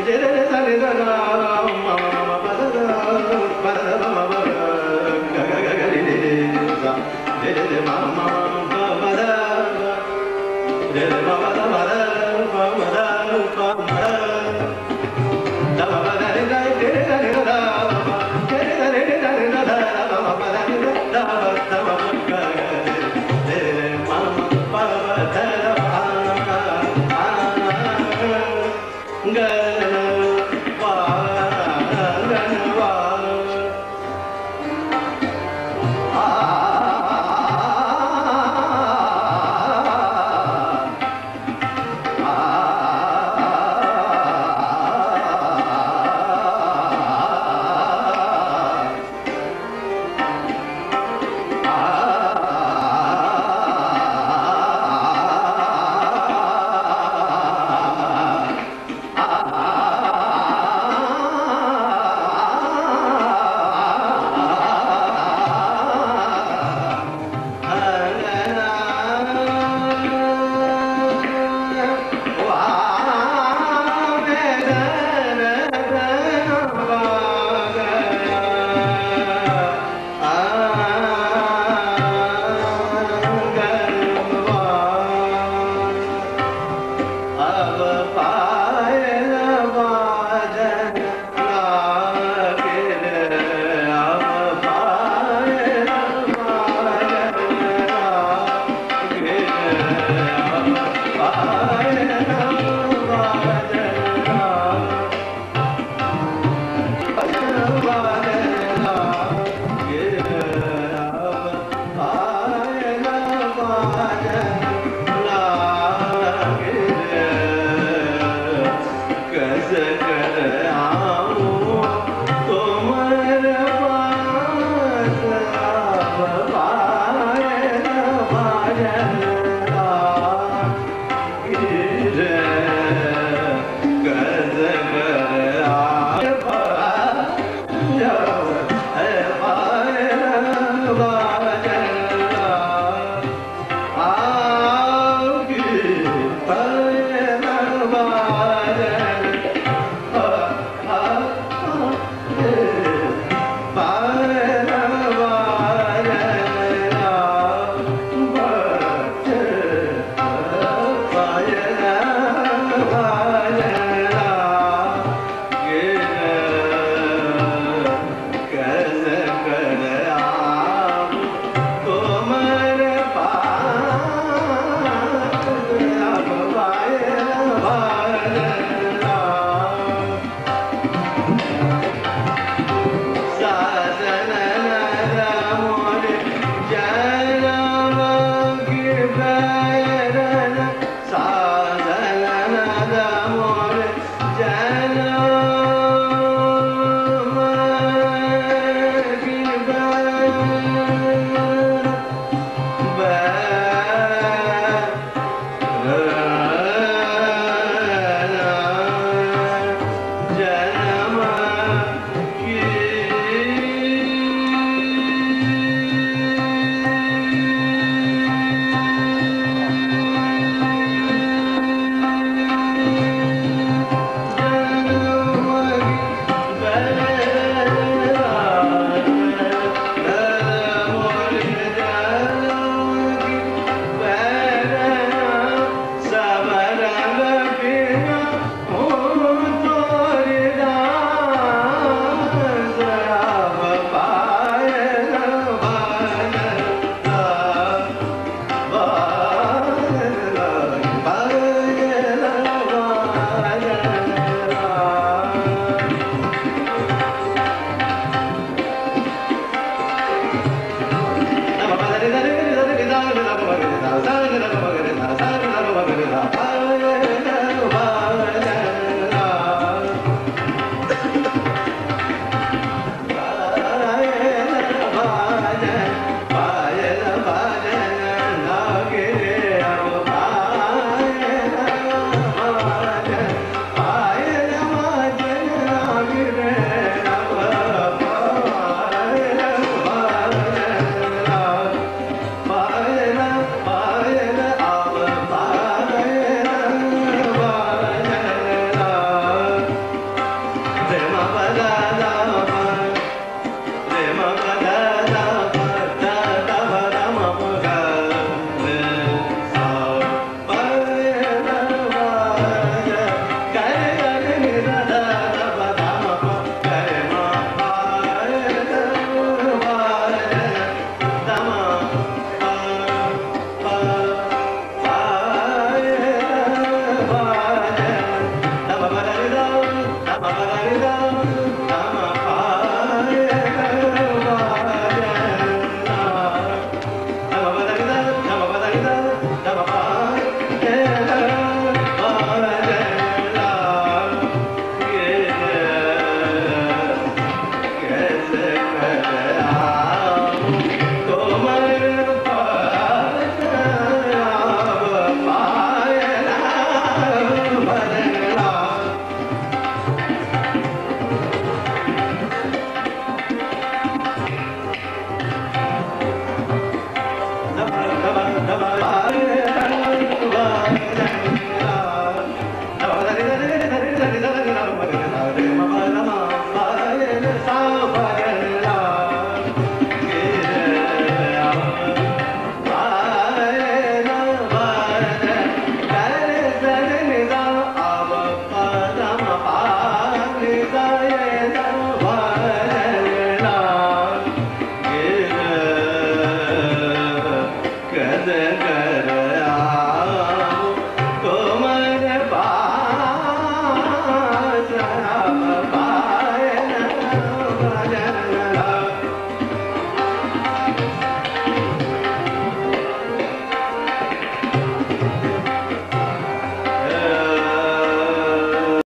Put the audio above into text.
Ah 나가